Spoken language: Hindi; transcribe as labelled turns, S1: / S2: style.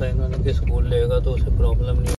S1: बोर्ड लगवाया कि स्कूल लेगा तो उसे प्रॉब्लम नहीं